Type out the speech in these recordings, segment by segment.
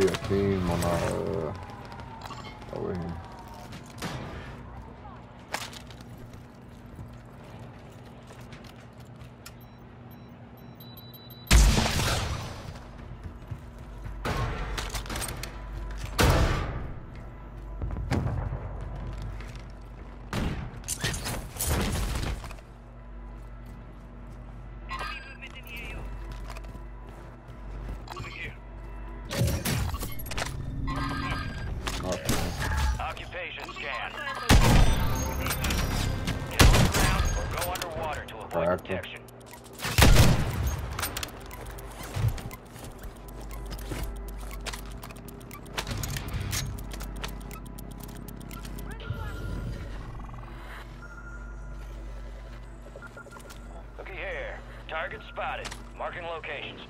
be a team on our uh, over here. Underwater to. Looky here. Target spotted. Marking locations.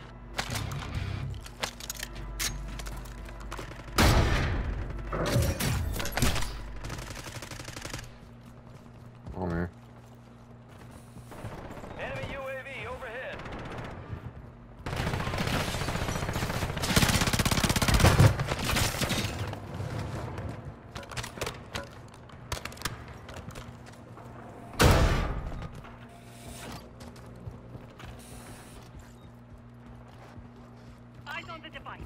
On device.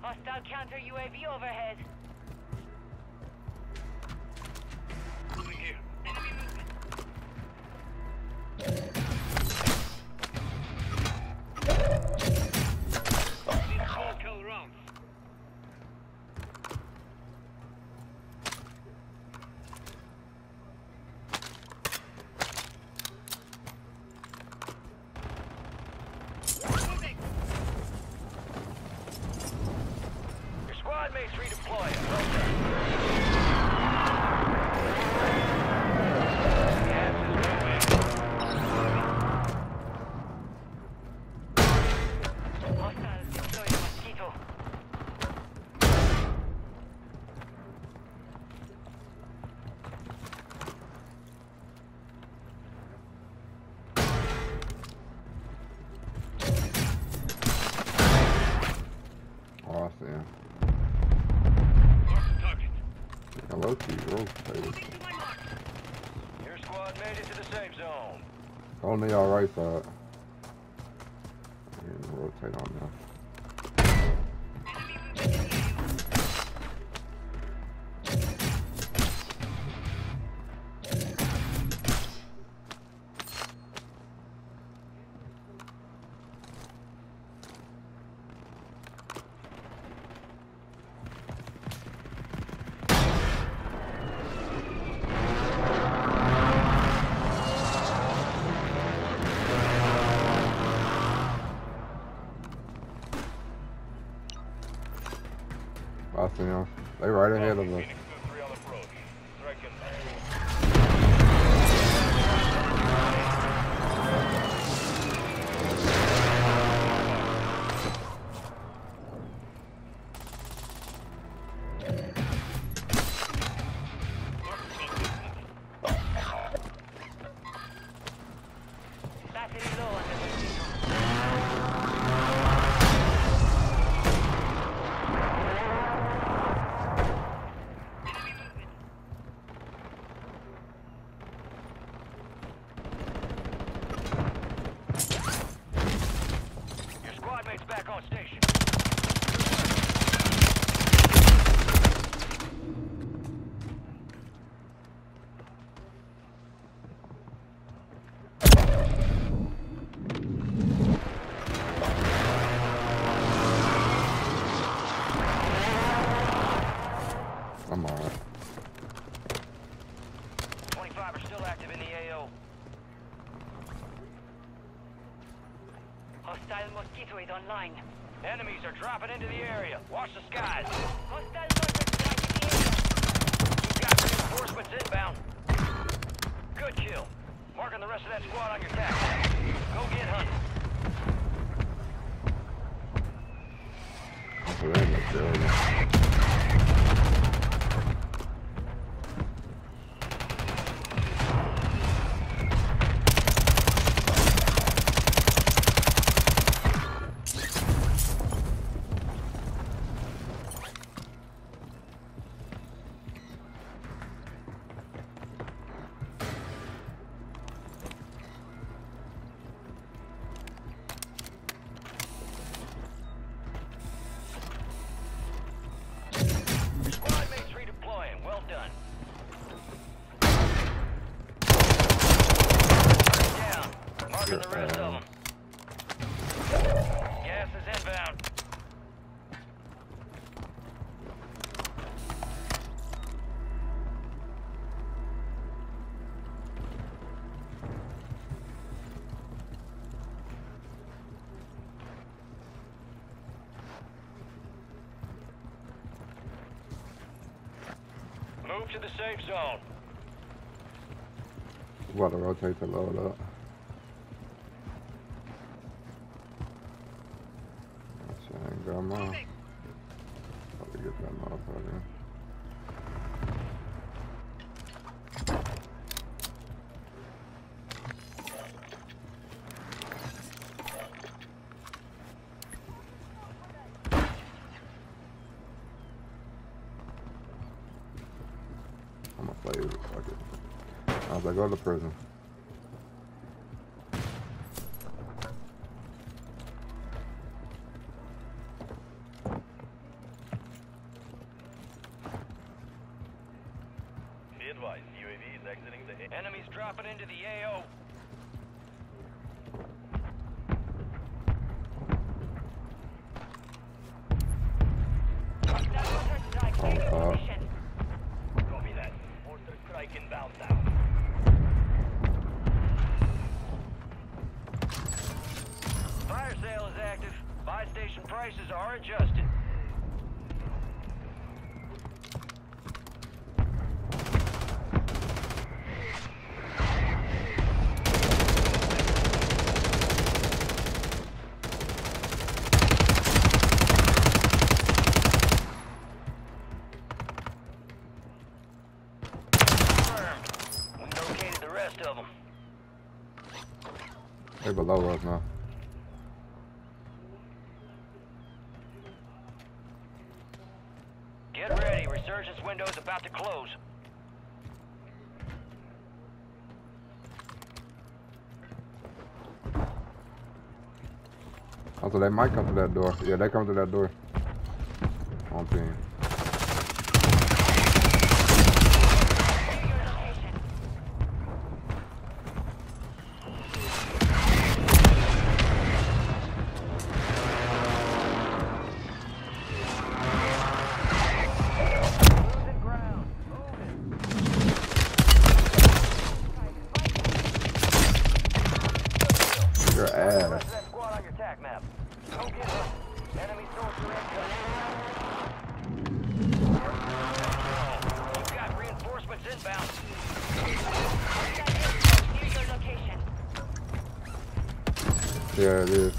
Hostile counter UAV overhead. On the all right side. Yeah, rotate on See him. They right ahead of us. Online. Enemies are dropping into the area. Watch the skies. Hostile mortar strike in the area. You've got reinforcements inbound. Good kill. Marking the rest of that squad on your tag. Go get hunting. To the safe zone. About to rotate to load to get that motherfucker. I'm gonna play with it. Fuck it. I was like, go to prison. Be advised, UAV is exiting the Enemies dropping into the AO. Hostile mortar strike. Take your Oh, uh, position. Copy that. Mortar strike inbound now. Fire sale is active. Buy station prices are adjusted. Confirmed. We located the rest of them. They below us now. Get ready. Resurgence window is about to close. Also, they might come to that door. Yeah, they come to that door. On team. It is.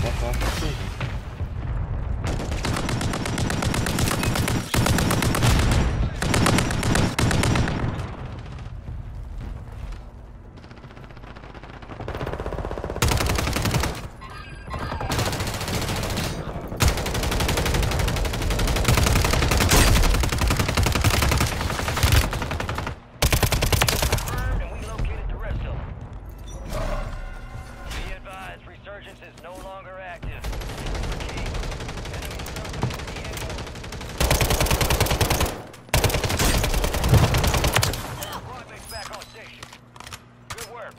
Fuck off the prison. Confirmed, and we located the rest of them. Be advised, resurgence is no longer active. Key. Enemy Squad mates back on station. Good work.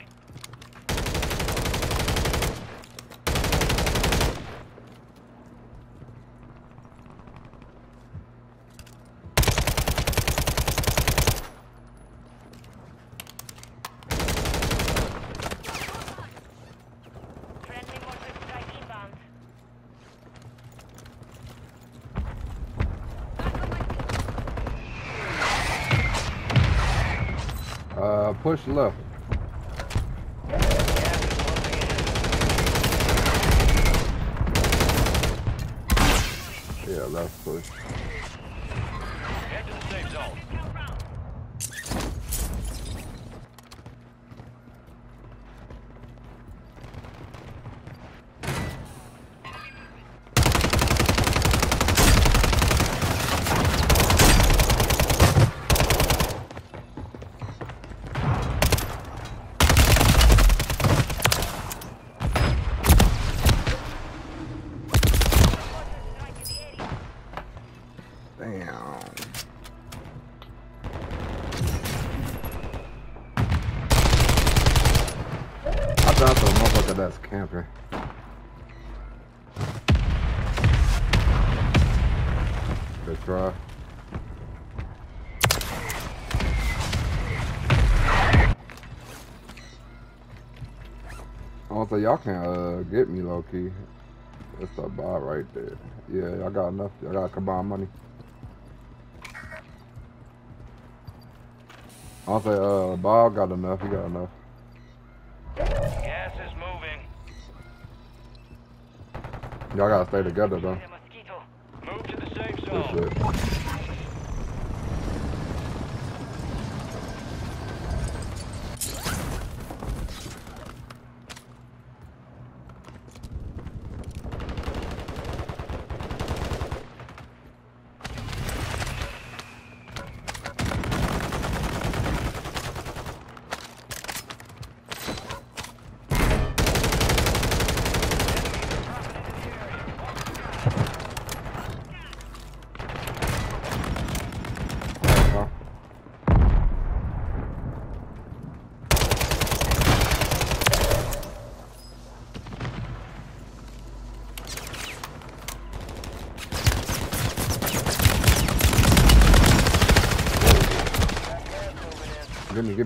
Friendly mortar strike inbound. Uh, push left. Yeah, left push. Head to the safe zone. Mortar strike in the area. shot to the camping. Good try. I don't think y'all can uh, get me low key. That's a bot right there. Yeah, I got enough. I got combined money. I don't say uh Bob got enough. He got enough. Y'all gotta stay together though. The mosquito. Move to the safe Good zone. shit.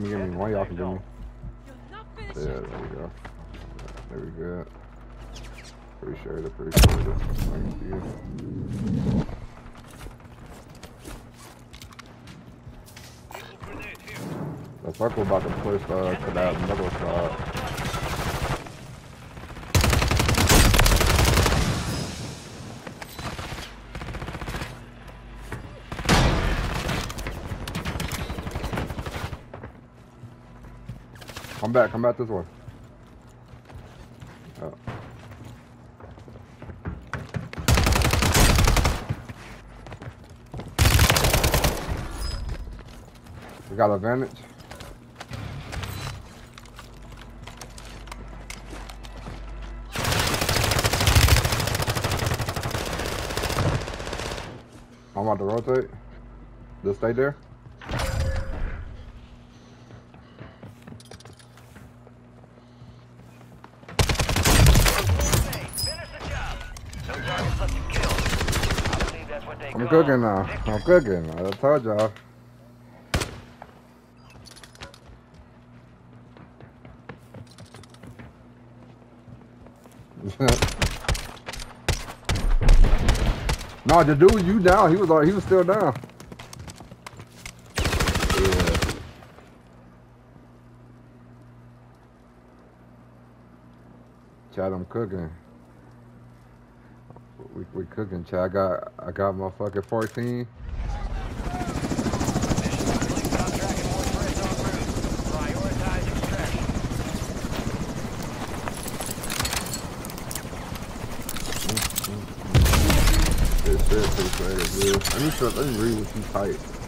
Me, give me, give. One y'all can give me. Yeah, there we go. There we go. Appreciate it, appreciate it. Thank you. The fuck we're about to push uh, to that middle side. Back, come back this way. Oh. We got advantage. I'm about to rotate. Just stay there. I'm cooking now. I'm cooking. I told y'all. no, the dude, you down. He was on. He was still down. Chad, I'm cooking. We we cooking, Chad. I got I got my fucking 14. Contract and more threats en route. Prioritize extraction. Good shit, appreciate. Let me, let me read what you type.